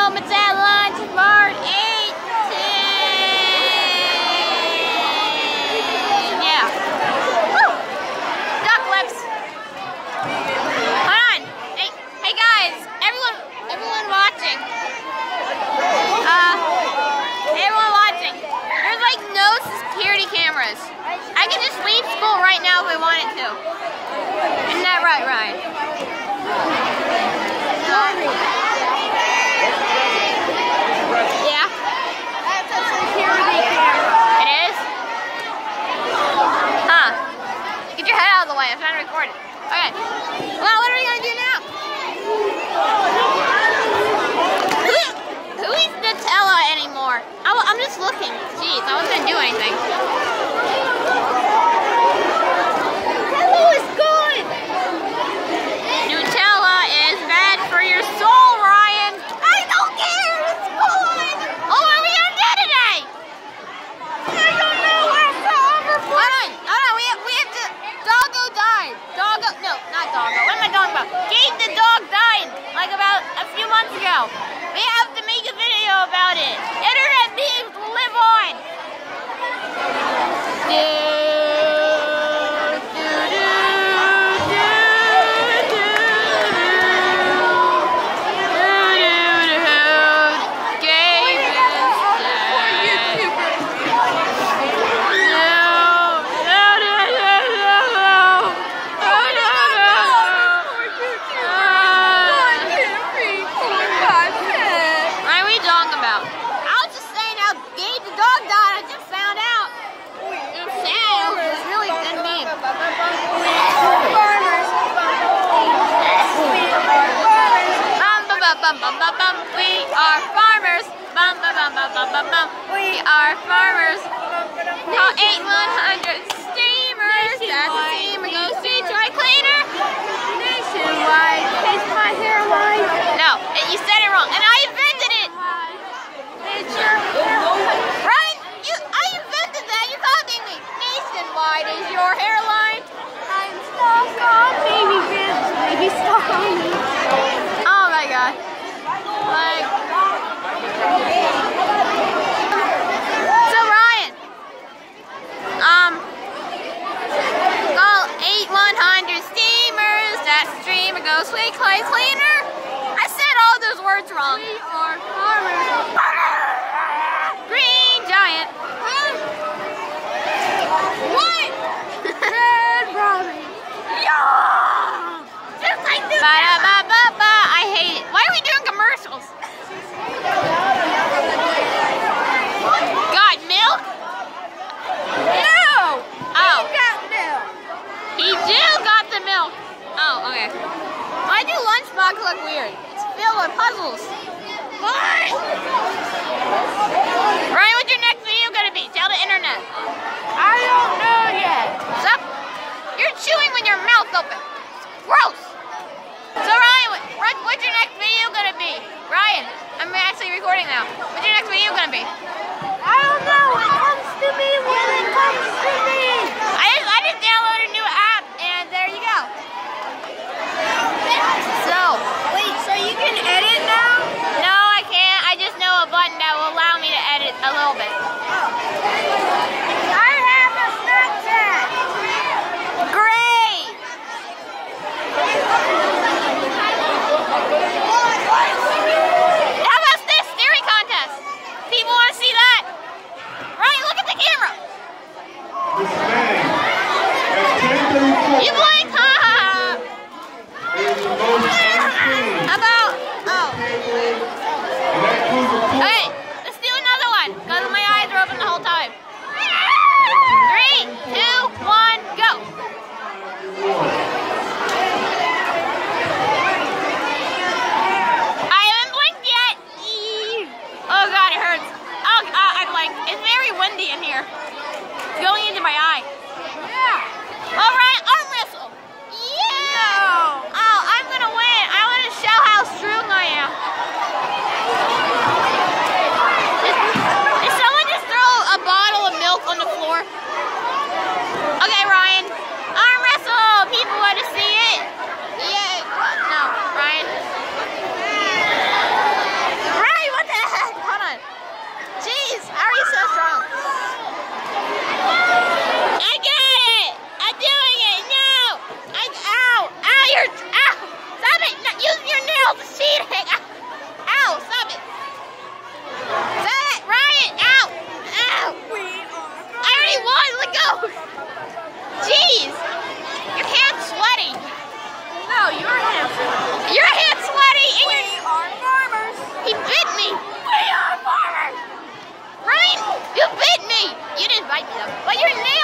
home. It's at lunch. March 18. Yeah. Woo. Duck lips. Hold on. Hey, hey guys. Everyone, everyone watching. Uh, everyone watching. There's like no security cameras. I can just leave school right now if I wanted to. Isn't that right, Ryan? Jeez, I wasn't going to do anything. bum bum bum bum. We are farmers. Bum bum bum bum bum bum bum. We are farmers. Call eight one hundred. to go sweet clay cleaner. I said all those words wrong. We are farmers. Green giant. Whoa! Bill on puzzles. Ryan, what's your next video going to be? Tell the internet. I don't know yet. Sup? You're chewing with your mouth open. It's gross. So Ryan, what's your next video going to be? Ryan, I'm actually recording now. What's your next video going to be? I don't know. It comes to me You play Ow, the seat hang out. Ow, stop it. Stop it, Ryan. Ow. Ow. I already won. Let go. Jeez. Your hand's sweaty. No, your hand's sweaty. Your hand's sweaty. We are farmers. He bit me. We are farmers. Ryan, you bit me. You didn't bite me, though. But your name.